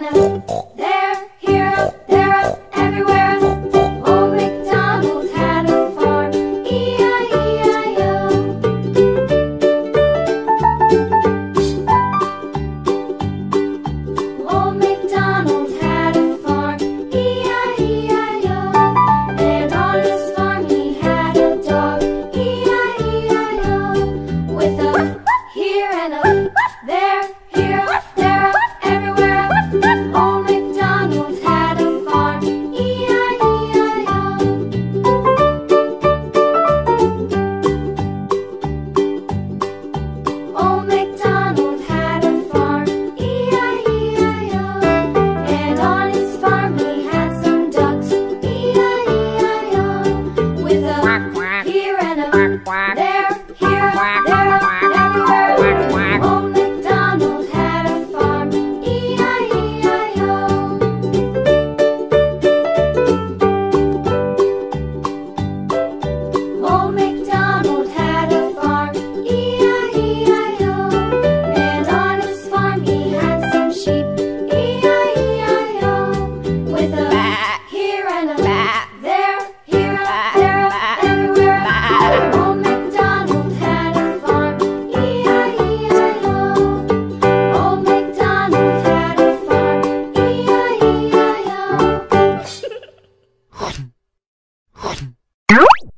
banana. There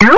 Ow!